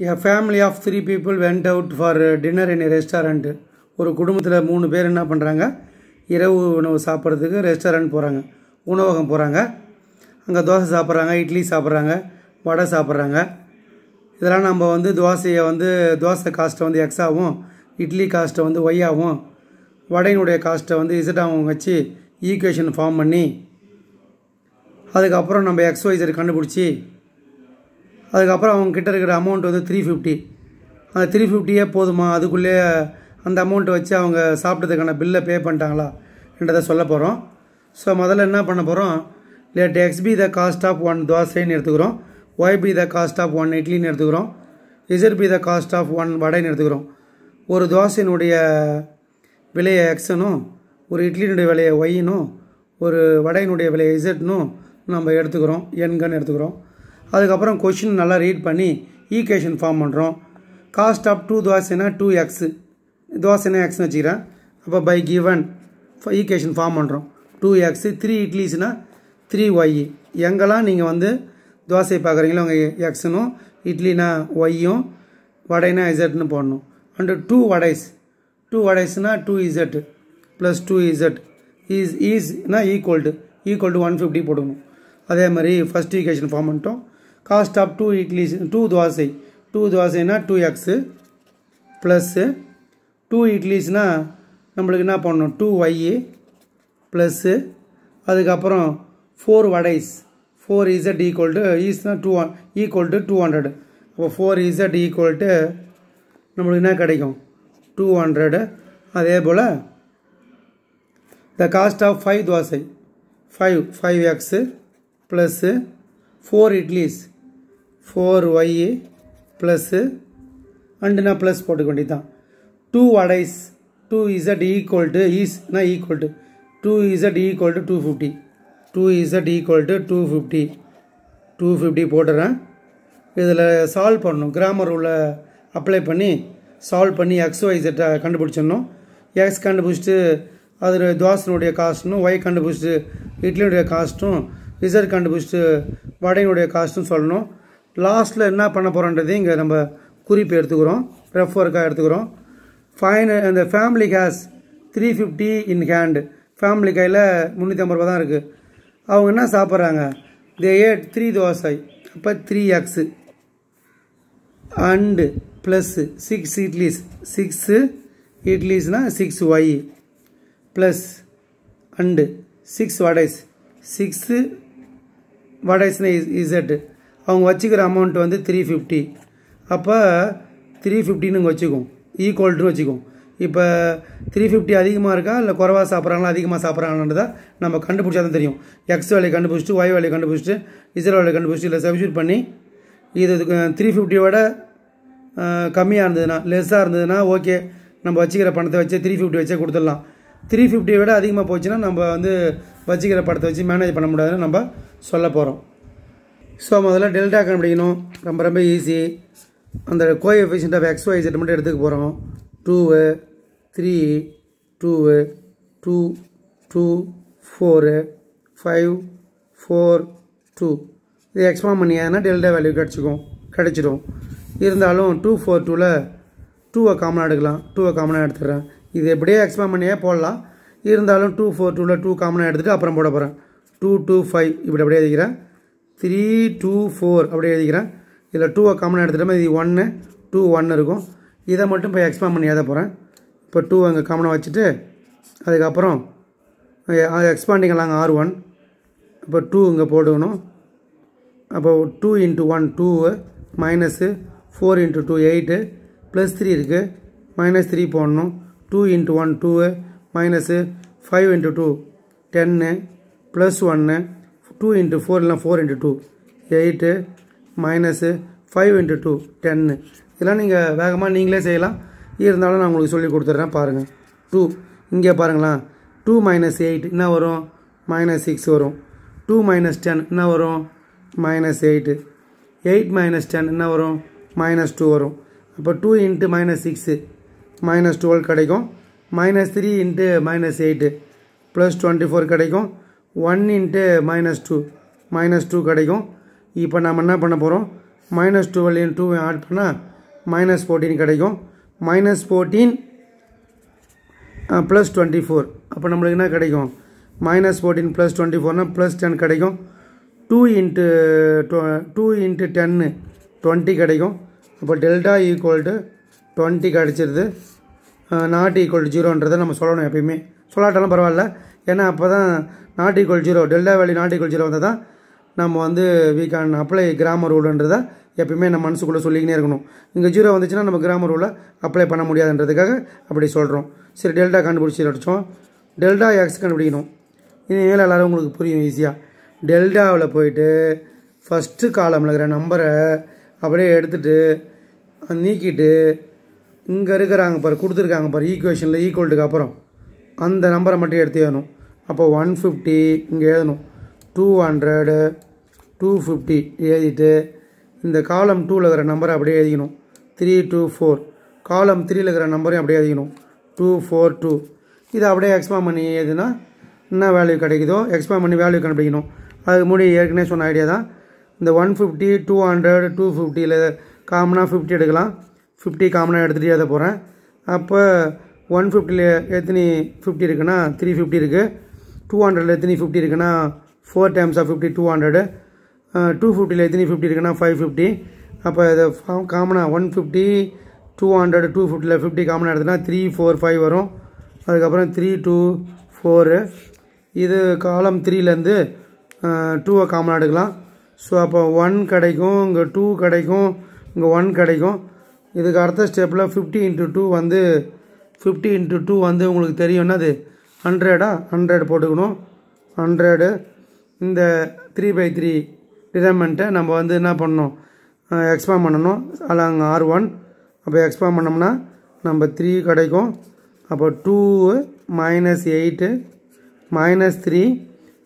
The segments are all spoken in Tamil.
A family of three people went out for dinner in restaurant ஒரு குடும்பத்தில் மூணு பேர் என்ன பண்ணுறாங்க இரவு உணவு சாப்பிட்றதுக்கு ரெஸ்டாரண்ட் போகிறாங்க உணவகம் போகிறாங்க அங்கே தோசை சாப்பிட்றாங்க இட்லி சாப்பிட்றாங்க வடை சாப்பிட்றாங்க. இதெல்லாம் நம்ம வந்து தோசையை வந்து தோசை காஸ்ட்டை வந்து எக்ஸாகவும் இட்லி காஸ்ட்டை வந்து ஒய்யாகவும் வடையினுடைய காஸ்ட்டை வந்து இசட்டாகவும் வச்சு ஈக்குவேஷன் ஃபார்ம் பண்ணி அதுக்கப்புறம் நம்ம எக்ஸ்ஒய்சர் கண்டுபிடிச்சி அதுக்கப்புறம் அவங்க கிட்ட இருக்கிற அமௌண்ட் வந்து த்ரீ ஃபிஃப்டி அந்த த்ரீ ஃபிஃப்டியே போதுமா? அதுக்குள்ளேயே அந்த அமௌண்ட்டை வச்சு அவங்க சாப்பிட்டதுக்கான பில்லை பே பண்ணிட்டாங்களா என்றதை சொல்ல போகிறோம் ஸோ முதல்ல என்ன பண்ண போகிறோம் let X be the cost of one தோசைன்னு எடுத்துக்கிறோம். Y be the cost of one இட்லின்னு எடுத்துக்கிறோம். Z be the cost of one வடைன்னு எடுத்துக்கிறோம். ஒரு தோசையினுடைய விலையை எக்ஸனும் ஒரு இட்லியினுடைய விலையை ஒய்னும் ஒரு வடையினுடைய விலையை இசட்னும் நம்ம எடுத்துக்கிறோம். எண்கன்னு எடுத்துக்கிறோம். அதுக்கப்புறம் கொஷின் நல்லா ரீட் பண்ணி ஈக்குவேஷன் ஃபார்ம் பண்ணுறோம் காஸ்ட் ஆஃப் டூ தோசைனா டூ எக்ஸு தோசைனா எக்ஸ்னு வச்சுக்கிறேன். அப்போ பை கிவன் ஈக்குவேஷன் ஃபார்ம் பண்ணுறோம் டூ எக்ஸு த்ரீ இட்லிஸ்னால் த்ரீ ஒய் எங்கெல்லாம் நீங்கள் வந்து தோசை பார்க்குறீங்களோ அங்கே எக்ஸனும் இட்லினா ஒய்யும் வடைனா இசட்னு போடணும். And two vadas. Two வடைஸ்னா two Z plus two Z is ஈஸ்னா equal to equal to one fifty போடணும். அதே மாதிரி ஃபஸ்ட் ஈக்குவேஷன் ஃபார்ம் பண்ணிட்டோம். Cost of two idlis two dosa two தோசைனா two x plus two இட்லிஸ்னால் நம்மளுக்கு என்ன பண்ணணும்? டூ ஒய்யு ப்ளஸ்ஸு அதுக்கப்புறம் four vadas. Four Z equal to ஈஸ்னால் two equal to two hundred அப்போ ஃபோர் இசட் ஈக்குவல் டு நம்மளுக்கு என்ன கிடைக்கும்? டூ ஹண்ட்ரடு அதே போல் the cost of five dosa five five X plus four idlis four Y plus and நான் ப்ளஸ் போட்டுக்க வேண்டியது தான் two vadas two Z equal to ஈஸ்னா equal to two Z equal to two fifty two Z equal to two fifty two fifty போட்டுறேன். இதில் சால்வ் பண்ணணும் கிராமர் உள்ள அப்ளை பண்ணி சால்வ் பண்ணி எக்ஸ் ஒய் செட்டை கண்டுபிடிச்சிடணும். எக்ஸ் கண்டுபிடிச்சிட்டு அதில் தோசைனுடைய காஸ்ட்டும் ஒய் கண்டுபிடிச்சிட்டு இட்லியுடைய காஸ்ட்டும் இசட் கண்டுபிடிச்சிட்டு வடையினுடைய காஸ்ட்டும் சொல்லணும். லாஸ்ட்டில் என்ன பண்ண போகிறோன்றதையும் இங்கே நம்ம குறிப்பு எடுத்துக்கிறோம். ரெஃப் ஒர்க்காக எடுத்துக்கிறோம். ஃபைன் அந்த family case three fifty in hand family கையில் முந்நூற்றி ஐம்பது ரூபா தான் இருக்குது அவங்க என்ன சாப்பிட்றாங்க? தே ஏட் த்ரீ தோசை அப்போ three X and plus six idlis six இட்லிஸ்னால் six Y plus and six vadas six வடைஸ்னா Z அவங்க வச்சுக்கிற அமௌண்ட் வந்து த்ரீ ஃபிஃப்டி அப்போ த்ரீ ஃபிஃப்டின்னு இங்கே வச்சுக்கும் ஈக்குவல்ட்டுன்னு வச்சுக்கும் இப்போ த்ரீ ஃபிஃப்டி அதிகமாக இருக்கா? இல்லை குறவாக சாப்பிட்றாங்களா? அதிகமாக சாப்பிட்றாங்கன்றதா நம்ம கண்டுபிடிச்சா தான் தெரியும். எக்ஸ் வேலையை கண்டுபிடிச்சிட்டு ஒய் வேலையை கண்டுபிடிச்சிட்டு இசல் வேலையை கண்டுபிடிச்சிட்டு இல்லை சப்ஸ்டியூட் பண்ணி இது த்ரீ ஃபிஃப்டியோட கம்மியாக இருந்ததுன்னா லெஸ்ஸாக இருந்ததுன்னா ஓகே நம்ம வச்சுக்கிற பணத்தை வச்சு த்ரீ ஃபிஃப்டி வச்சே கொடுத்துடலாம். த்ரீ ஃபிஃப்டியை விட அதிகமாக போச்சுன்னா நம்ம வந்து வச்சுக்கிற படத்தை வச்சு மேனேஜ் பண்ண முடியாதுன்னு நம்ம சொல்ல போகிறோம் ஸோ முதல்ல டெல்டா கண்டுபிடிக்கணும். ரொம்ப ரொம்ப ஈஸி அந்த coefficient of X Y மட்டும் எடுத்துக்க போகிறோம் two three two two two four five four two இது எக்ஸ்பாம் பண்ணியாதுன்னா டெல்டா வேல்யூ கிடச்சிக்கும் கிடச்சிடும் இருந்தாலும் டூ ஃபோர் டூவில் டூவை காமனாக எடுக்கலாம். டூவை காமனாக எடுத்துடுறேன். இது எப்படியே எக்ஸ்பாம் பண்ணியே போடலாம். இருந்தாலும் டூ ஃபோர் டூவில் டூ காமனாக எடுத்துகிட்டு அப்புறம் போட போகிறேன் டூ டூ ஃபைவ் இப்படி அப்படியே எழுதிக்கிறேன். த்ரீ டூ ஃபோர் அப்படியே எழுதிக்கிறேன். இதில் டூவை காமனாக எடுத்துகிட்டோம் இது ஒன்று டூ ஒன்று இருக்கும். இதை மட்டும் இப்போ எக்ஸ்பாம் பண்ணி எழுத போகிறேன் இப்போ டூ அங்கே காமனாக வச்சுட்டு அதுக்கப்புறம் எக்ஸ்பாண்டிங் எல்லாம் ஆர் ஒன் இப்போ டூ இங்கே போட்டுக்கணும். அப்போ two into one two minus four into two eight plus three இருக்குது மைனஸ் த்ரீ போடணும். Two into one two minus five into two ten plus ஒன்று டூ இன்ட்டு ஃபோர் இல்லை four into two eight minus five into two ten இதெல்லாம் நீங்கள் வேகமாக நீங்களே செய்யலாம். இருந்தாலும் நான் உங்களுக்கு சொல்லி கொடுத்துட்றேன் பாருங்கள் டூ இங்கே பாருங்களேன். டூ மைனஸ் எயிட் என்ன வரும்? மைனஸ் சிக்ஸ் வரும். டூ மைனஸ் டென் என்ன வரும்? Minus eight eight minus ten என்ன வரும்? மைனஸ் டூ வரும். அப்போ two into minus six minus twelve கிடைக்கும். Minus three into minus eight plus twenty four கிடைக்கும். One into minus two minus two கிடைக்கும். இப்போ நம்ம என்ன பண்ண போகிறோம் மைனஸ் டுவெல்லையும் டூ ஆட் பண்ணால் மைனஸ் ஃபோர்டீன் கிடைக்கும். Minus fourteen plus twenty four அப்போ நம்மளுக்கு என்ன கிடைக்கும்? மைனஸ் ஃபோர்டீன் ப்ளஸ் டுவெண்ட்டி ஃபோர்னால் ப்ளஸ் டென் கிடைக்கும். Two into two into ten twenty கிடைக்கும். அப்போ டெல்டா ஈக்குவல் டு டுவெண்ட்டி கிடச்சிருது. நாட் ஈக்குவல் டு ஜீரோன்றதை நம்ம சொல்லணும் எப்பயுமே. சொல்லாட்டாலும் பரவாயில்ல. ஏன்னா அப்போ தான் not equal zero delta value not equal zero வந்தால் தான் நம்ம வந்து வி கேன் அப்ளை கிராமர் ரூல்ன்றதை எப்பயுமே நம்ம மனசுக்குள்ளே சொல்லிக்கினே இருக்கணும். இங்கே ஜீரோ வந்துச்சுன்னா நம்ம கிராமர் ரூலை அப்ளை பண்ண முடியாதுன்றதுக்காக அப்படி சொல்கிறோம் சரி டெல்டா கண்டுபிடிச்சி அடித்தோம் டெல்டா எக்ஸ் கண்டுபிடிக்கணும். இனிமேல் எல்லோரும் உங்களுக்கு புரியும் ஈஸியாக டெல்டாவில் போயிட்டு ஃபஸ்ட்டு காலமில் இருக்கிற நம்பரை அப்படியே எடுத்துகிட்டு நீக்கிட்டு இங்கே இருக்கிறாங்க பாரு கொடுத்துருக்காங்க பாரு ஈக்குவேஷனில் ஈக்குவல்ட்டுக்கு அப்புறம். அந்த நம்பரை மட்டும் எடுத்து வேணும் அப்போ ஒன் ஃபிஃப்டி இங்கே எழுதணும் டூ ஹண்ட்ரடு டூ ஃபிஃப்டி எழுதிட்டு இந்த காலம் டூவில் இருக்கிற நம்பரை அப்படியே எழுதிக்கணும். த்ரீ டூ ஃபோர் காலம் த்ரீயில் இருக்கிற நம்பரையும் அப்படியே எழுதிக்கணும். டூ ஃபோர் டூ இதை அப்படியே எக்ஸ்பாம் பண்ணி எழுதுனா என்ன வேல்யூ கிடைக்குதோ எக்ஸ்பாம் பண்ணி வேல்யூ கண்டுபிடிக்கணும். அதுக்கு முன்னாடி ஏற்கனவே சொன்ன ஐடியா தான். இந்த one fifty two hundred two ஃபிஃப்டியில் காமனாக ஃபிஃப்டி எடுக்கலாம். ஃபிஃப்டி காமனாக எடுத்துகிட்டு எழுத போகிறேன் அப்போ ஒன் ஃபிஃப்டியில் எத்தனி ஃபிஃப்டி இருக்குன்னா த்ரீ ஃபிஃப்டி இருக்குது டூ ஹண்ட்ரடில் எத்தனை ஃபிஃப்டி இருக்குன்னா four times of fifty two hundred two ஃபிஃப்டியில் எத்தனை ஃபிஃப்டி இருக்குன்னா ஃபைவ் ஃபிஃப்டி அப்போ இதை காமனாக one fifty two hundred two ஃபிஃப்டியில் ஃபிஃப்டி காமனாக எடுத்துனா த்ரீ ஃபோர் ஃபைவ் வரும். அதுக்கப்புறம் த்ரீ டூ ஃபோரு இது காலம் த்ரீலேருந்து டூவை காமனாக எடுக்கலாம். ஸோ அப்போ ஒன் கிடைக்கும் இங்கே டூ கிடைக்கும் இங்கே ஒன் கிடைக்கும். இதுக்கு அடுத்த ஸ்டெப்பில் ஃபிஃப்டி இன்ட்டு டூ வந்து ஃபிஃப்டி இன்ட்டு டூ வந்து உங்களுக்கு தெரியும்னா அது ஹண்ட்ரடா ஹண்ட்ரட் போட்டுக்கணும். ஹண்ட்ரடு இந்த த்ரீ பை த்ரீ டிடர்மெண்ட்டை நம்ம வந்து என்ன பண்ணணும்? எக்ஸ்பாண்ட் பண்ணணும். அங்கே ஆர் ஒன் அப்போ எக்ஸ்பாண்ட் பண்ணோம்னா நம்ம த்ரீ கிடைக்கும். அப்போ two minus eight minus three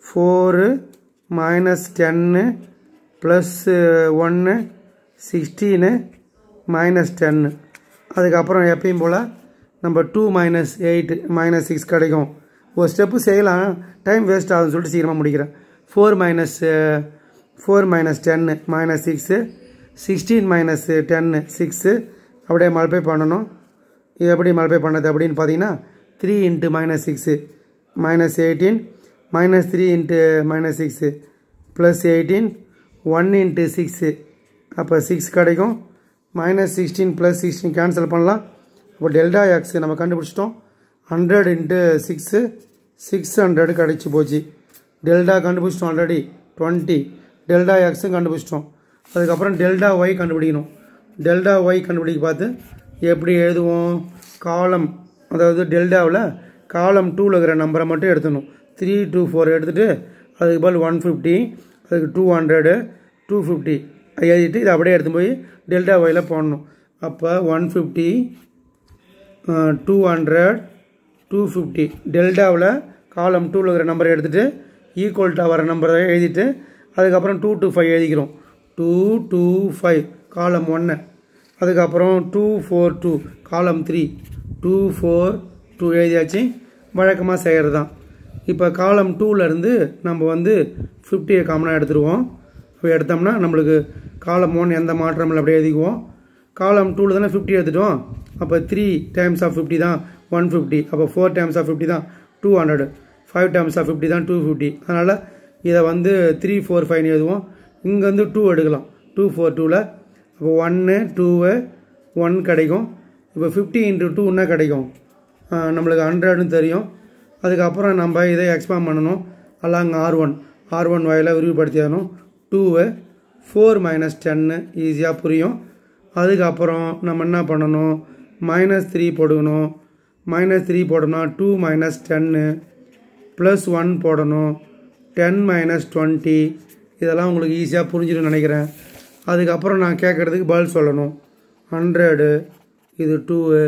four minus ten plus ஒன்று சிக்ஸ்டீனு மைனஸ் டென்னு அதுக்கப்புறம் எப்பயும் போல் நம்ம two minus eight minus six கிடைக்கும். ஒரு ஸ்டெப்பு செய்யலாம். டைம் வேஸ்ட் ஆகுதுன்னு சொல்லிட்டு சீக்கிரமாக முடிக்கிறேன். Four minus four minus ten minus six sixteen minus ten six அப்படியே மல்பை பண்ணணும். இது எப்படி மல்பை பண்ணது அப்படின்னு பார்த்தீங்கன்னா three into minus six minus eighteen minus three into minus six plus eighteen one into six அப்போ சிக்ஸ் கிடைக்கும். Minus sixteen plus sixteen cancel பண்ணலாம். அப்போ டெல்டா எக்ஸ் நம்ம கண்டுபிடிச்சிட்டோம். Hundred into six six hundred கிடச்சி போச்சு. டெல்டா கண்டுபிடிச்சிட்டோம் ஆல்ரெடி டுவெண்ட்டி டெல்டா எக்ஸும் கண்டுபிடிச்சிட்டோம். அதுக்கப்புறம் டெல்டா ஒய் கண்டுபிடிக்கணும். டெல்டா ஒய் கண்டுபிடிக்க பார்த்து எப்படி எழுதுவோம்? காலம் அதாவது டெல்டாவில் காலம் டூவில் இருக்கிற நம்பரை மட்டும் எடுத்துடணும். த்ரீ டூ ஃபோர் எடுத்துகிட்டு அதுக்கு பதில் ஒன் ஃபிஃப்டி அதுக்கு டூ ஹண்ட்ரடு டூ ஃபிஃப்டி எழுதிட்டு இதை அப்படியே எடுத்து போய் டெல்டா ஒயில் போடணும். அப்போ one fifty two hundred two fifty டெல்டாவில் காலம் டூவில் இருக்கிற நம்பரை எடுத்துகிட்டு ஈக்குவல்ட்டாக வர நம்பரை எழுதிட்டு அதுக்கப்புறம் டூ டூ ஃபைவ் எழுதிக்கிறோம். டூ டூ ஃபைவ் காலம் ஒன்று அதுக்கப்புறம் two four two column three two four two எழுதியாச்சு. வழக்கமாக செய்கிறது தான் இப்போ காலம் டூவிலேருந்து நம்ம வந்து ஃபிஃப்டியை காமனாக எடுத்துருவோம். இப்போ எடுத்தோம்னா நம்மளுக்கு காலம் ஒன் எந்த மாற்றமும் இல்லை அப்படியே எழுதிக்குவோம். காலம் டூவில் தானே ஃபிஃப்டி எடுத்துட்டோம். அப்போ த்ரீ டைம்ஸ் ஆஃப் ஃபிஃப்டி தான். ஒன் ஃபிஃப்டி அப்போ ஃபோர் டைம்ஸ் ஆஃப் ஃபிஃப்டி தான் two hundred five times of fifty தான் டூ ஃபிஃப்டி அதனால் இதை வந்து த்ரீ ஃபோர் ஃபைவ்னு எழுதுவோம். இங்கே வந்து டூ எடுக்கலாம். டூ ஃபோர் டூவில் அப்போ ஒன்று டூவு ஒன் கிடைக்கும். இப்போ ஃபிஃப்டி இன்ட்டு டூ என்ன கிடைக்கும். நம்மளுக்கு ஹண்ட்ரட்னு தெரியும். அதுக்கப்புறம் நம்ம இதை எக்ஸ்பேண்ட் பண்ணணும். அல்லாங்க ஆர் ஒன் ஆர் ஒன் வாயில் விரிவுபடுத்திடணும். டூவு ஃபோர் மைனஸ் டென்னு ஈஸியாக புரியும். அதுக்கப்புறம் நம்ம என்ன பண்ணணும்? மைனஸ் த்ரீ போடுக்கணும் மைனஸ் த்ரீ போடணும் two minus ten plus one போடணும் டென் மைனஸ் டுவெண்ட்டி இதெல்லாம் உங்களுக்கு ஈஸியாக புரிஞ்சிடும் நினைக்கிறேன். அதுக்கப்புறம் நான் கேட்குறதுக்கு பதில் சொல்லணும். ஹண்ட்ரடு இது டூவு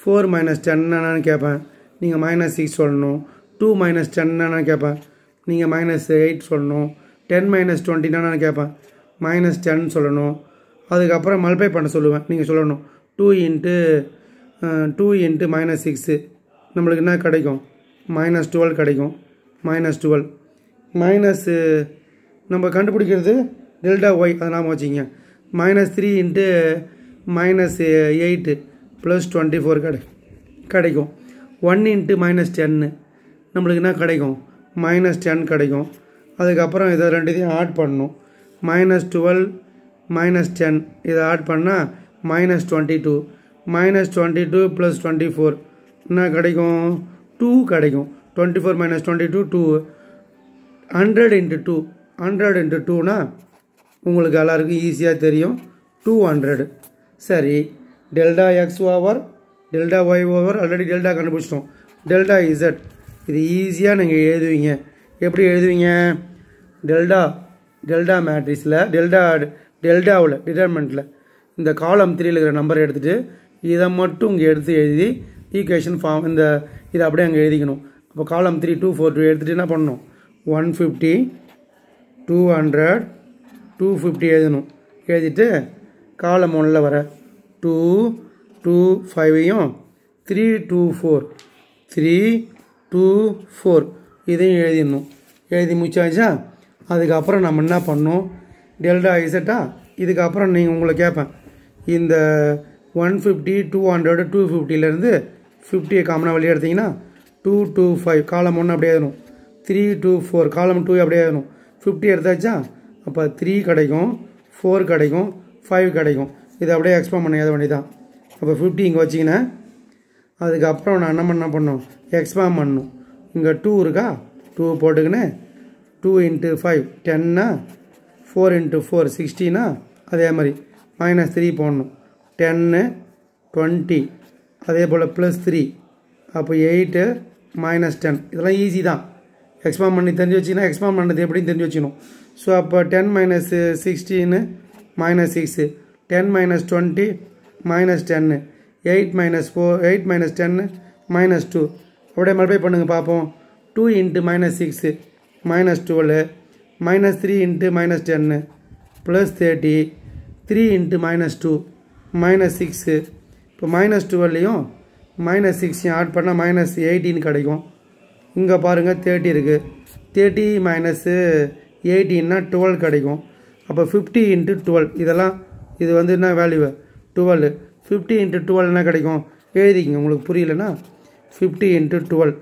ஃபோர் மைனஸ் டென் என்னன்னு கேட்பேன். நீங்கள் மைனஸ் சிக்ஸ் சொல்லணும். டூ மைனஸ் டென் என்னன்னு கேட்பேன். நீங்கள் மைனஸ் எயிட் சொல்லணும். டென் மைனஸ் டுவெண்ட்டினா கேட்பேன். மைனஸ் டென் சொல்லணும். அதுக்கப்புறம் மல்பை பண்ண சொல்லுவேன். நீங்கள் சொல்லணும். Two into two into minus six நம்மளுக்கு என்ன கிடைக்கும்? மைனஸ் டுவெல் கிடைக்கும். மைனஸ் டுவெல் மைனஸ்ஸு நம்ம கண்டுபிடிக்கிறது டெல்டா ஒய் அதை நாம் வச்சுங்க minus three into minus eight plus twenty four கிடை கிடைக்கும். ஒன் இன்ட்டு மைனஸ் டென்னு நம்மளுக்கு என்ன கிடைக்கும்? மைனஸ் டென் கிடைக்கும். அதுக்கப்புறம் இதை ரெண்டுத்தையும் ஆட் பண்ணணும். மைனஸ் டுவெல் மைனஸ் டென் இதை ஆட் பண்ணால் minus twenty two minus twenty two plus twenty four என்ன கிடைக்கும்? டூ கிடைக்கும். Twenty four minus twenty two two hundred into two hundred into டூனா உங்களுக்கு எல்லாருக்கும் ஈஸியாக தெரியும். டூ ஹண்ட்ரடு சரி. Delta x over delta y over already delta கண்டுபிடிச்சிட்டோம். டெல்டா இசட் இது ஈஸியாக நீங்கள் எழுதுவீங்க. எப்படி எழுதுவீங்க? டெல்டா டெல்டா மேட்ரிஸில் டெல்டா டெல்டாவில் டிட்டர்மெண்ட்டில் இந்த காலம் த்ரீல இருக்கிற நம்பரை எடுத்துகிட்டு இதை மட்டும் இங்கே எடுத்து எழுதி ஈக்குவேஷன் ஃபார்ம் இந்த இதை அப்படியே அங்கே எழுதிக்கணும். அப்போ காலம் த்ரீ டூ ஃபோர் டூ எடுத்துகிட்டு என்ன பண்ணணும்? One fifty two hundred two fifty எழுதணும். எழுதிட்டு காலம் ஒன்றில் வர two two ஃபைவையும் three two four three two four இதையும் எழுதிடணும். எழுதி முடிச்சாச்சா? அதுக்கப்புறம் நம்ம என்ன பண்ணோம் டெல்டா இசட்டா இதுக்கப்புறம் நீங்கள் உங்களை கேட்பேன் இந்த one fifty two hundred two ஃபிஃப்டிலேருந்து ஃபிஃப்டியை காமனாக வெளியே எடுத்தீங்கன்னா டூ டூ ஃபைவ் காலம் ஒன்று அப்படியே எழுதணும் three two four column two அப்படியே எழுதணும் ஃபிஃப்டி எடுத்தாச்சா? அப்போ த்ரீ கிடைக்கும் ஃபோர் கிடைக்கும் ஃபைவ் கிடைக்கும். இதை அப்படியே எக்ஸ்பாண்ட் பண்ண வேண்டி வேண்டியதான் அப்போ ஃபிஃப்டி இங்கே வச்சிங்கன்னா அதுக்கப்புறம் நான் என்ன பண்ண பண்ணணும் எக்ஸ்பாண்ட் பண்ணணும். இங்கே டூ இருக்கா? டூ போட்டுக்கினேன் டூ இன்ட்டு ஃபைவ் டென்னா ஃபோர் இன்ட்டு ஃபோர் சிக்ஸ்டினா அதே மாதிரி மைனஸ் த்ரீ போடணும். Ten twenty. அதே போல் ப்ளஸ் த்ரீ அப்போ எயிட்டு மைனஸ் டென் இதெல்லாம் ஈஸி தான். எக்ஸ்பாண்ட் பண்ணி தெரிஞ்சு வச்சிங்கன்னா எக்ஸ்பாண்ட் பண்ணது எப்படின்னு தெரிஞ்சு வச்சுக்கணும். ஸோ அப்போ ten minus sixteen minus six ten minus twenty minus ten eight minus four eight minus ten minus two அப்படியே மல்டிப்ளை பண்ணுங்கள் பார்ப்போம். Two into minus six minus twelve minus three into minus ten plus thirty three into minus two minus six இப்போ மைனஸ் டுவெல்லையும் மைனஸ் சிக்ஸையும் ஆட் பண்ணால் மைனஸ் எயிட்டின்னு கிடைக்கும். இங்கே பாருங்கள் தேர்ட்டி இருக்குது தேர்ட்டி மைனஸு எயிட்டின்னா டுவெல் கிடைக்கும். அப்போ ஃபிஃப்டி இன்ட்டு டுவெல் இதெல்லாம் இது வந்து என்ன value twelve fifty into twelve என்ன கிடைக்கும்? எழுதிக்கிங்க உங்களுக்கு புரியலன்னா? Fifty into twelve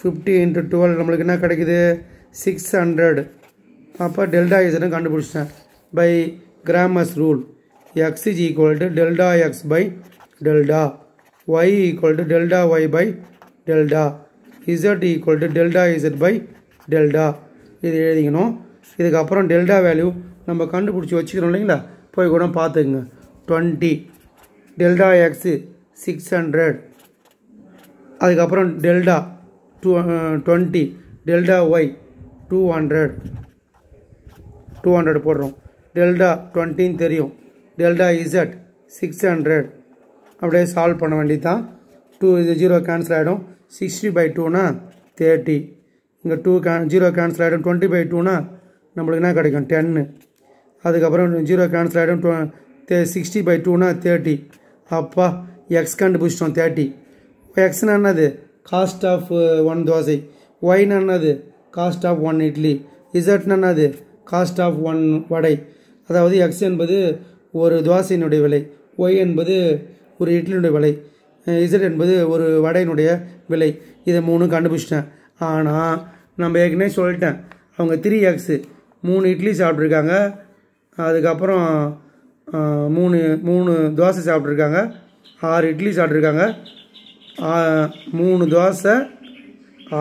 fifty into twelve நம்மளுக்கு என்ன கிடைக்குது? சிக்ஸ் ஹண்ட்ரட் அப்போ டெல்டா இசனும் கண்டுபிடிச்சிட்டேன். By Cramer's rule x is equal to delta x by delta y equal to delta y by delta z equal to delta z by delta இது எழுதிக்கணும். இதுக்கப்புறம் டெல்டா வேல்யூ நம்ம கண்டுபிடிச்சி வச்சுக்கிறோம் இல்லைங்களா? போய் கூட பார்த்துக்குங்க. Twenty delta x six hundred அதுக்கப்புறம் delta two twenty delta y two hundred two hundred போடுறோம். டெல்டா டுவெண்ட்டின்னு தெரியும். டெல்டா இசட் சிக்ஸ் ஹண்ட்ரட் அப்படியே சால்வ் பண்ண வேண்டியது தான் டூ இது ஜீரோ கேன்சல் ஆகிடும் சிக்ஸ்டி பை டூனா தேர்ட்டி இங்கே டூ கே ஜீரோ கேன்சல் ஆகிடும் டுவெண்ட்டி பை டூனா நம்மளுக்கு என்ன கிடைக்கும்? டென்னு அதுக்கப்புறம் ஜீரோ கேன்சல் ஆகிடும் டூ சிக்ஸ்டி பை டூனா தேர்ட்டி அப்பா எக்ஸ் கண்டுபிடிச்சிட்டோம் தேர்ட்டி எக்ஸ்னா என்னது? Cost of one dosa. ஒய்னா என்னது? Cost of one idli. இசட்னா என்னது? Cost of one vada. அதாவது எக்ஸ் என்பது ஒரு தோசையினுடைய விலை ஒய் என்பது ஒரு இட்லியினுடைய விலை இசட் என்பது ஒரு வடையினுடைய விலை. இதை மூணு கண்டுபிடிச்சிட்டேன். ஆனால் நம்ம ஏற்கனவே சொல்லிட்டேன். அவங்க த்ரீ எக்ஸு மூணு இட்லி சாப்பிட்ருக்காங்க அதுக்கப்புறம் மூணு மூணு தோசை சாப்பிட்ருக்காங்க ஆறு இட்லி சாப்பிட்ருக்காங்க மூணு தோசை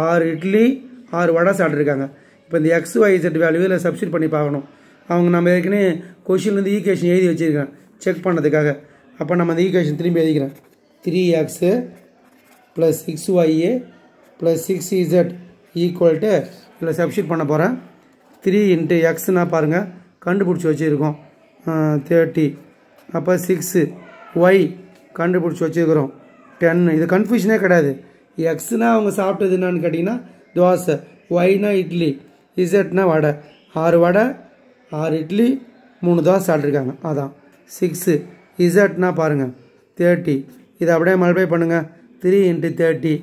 ஆறு இட்லி ஆறு வடை சாப்பிட்ருக்காங்க இப்போ இந்த எக்ஸ் ஒய் செட் வேல்யூவில் சப்ஸ்டியூட் பண்ணி பார்க்கணும். அவங்க நம்ம ஏற்கனவே கொஷின்லேருந்து ஈக்குவேஷன் எழுதி வச்சுருக்கேன் செக் பண்ணதுக்காக. அப்போ நம்ம அந்த ஈக்குவேஷன் திரும்பி எழுதிக்கிறேன் three x plus six y plus six z equal to இதில் சப்ஷீட் பண்ண போகிறேன் த்ரீ இன்ட்டு எக்ஸ்னா பாருங்கள் கண்டுபிடிச்சி வச்சுருக்கோம். தேர்ட்டி அப்போ சிக்ஸு ஒய் கண்டுபிடிச்சி வச்சுருக்கிறோம். டென்னு இது கன்ஃபியூஷனே கிடையாது. எக்ஸ்னால் அவங்க சாப்பிட்டது என்னன்னு கேட்டிங்கன்னா தோசை. ஒய்னா இட்லி. இசட்னா வடை. ஆறு வடை ஆறு இட்லி மூணு தோசை சாப்பிட்ருக்காங்க அதான். சிக்ஸு இசட்னா பாருங்கள் தேர்ட்டி இதை அப்படியே மல்டிப்ளை பண்ணுங்கள் three into thirty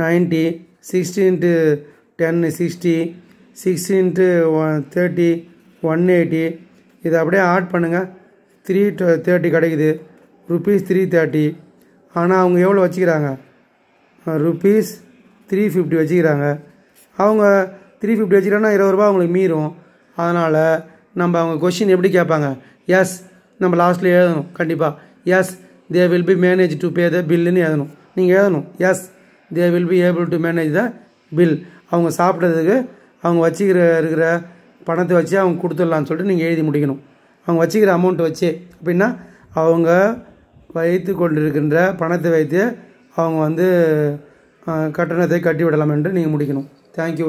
ninety sixty into ten sixty six into one thirty one eighty இதை அப்படியே ஆட் பண்ணுங்கள் த்ரீ தேர்ட்டி கிடைக்குது. ருபீஸ் த்ரீ தேர்ட்டி ஆனால் அவங்க எவ்வளோ வச்சுக்கிறாங்க? ருபீஸ் த்ரீ ஃபிஃப்டி வச்சுக்கிறாங்க. அவங்க த்ரீ ஃபிஃப்டி வச்சுக்கிறாங்கன்னா இருபது ரூபா அவங்களுக்கு மீறும். அதனால் நம்ம அவங்க கொஷின் எப்படி கேட்பாங்க? எஸ் நம்ம லாஸ்ட்டில் எழுதணும் கண்டிப்பாக yes they will be manage to pay the பில்லுன்னு எழுதணும். நீங்கள் எழுதணும். Yes they will be able to manage the bill அவங்க சாப்பிட்றதுக்கு அவங்க வச்சுக்கிற இருக்கிற பணத்தை வச்சு அவங்க கொடுத்துடலான்னு சொல்லிட்டு நீங்கள் எழுதி முடிக்கணும். அவங்க வச்சுக்கிற அமௌண்ட்டை வச்சு அப்படின்னா அவங்க வைத்து கொண்டிருக்கின்ற பணத்தை வைத்து அவங்க வந்து கட்டணத்தை கட்டி விடலாம் என்று நீங்கள் முடிக்கணும். தேங்க்யூ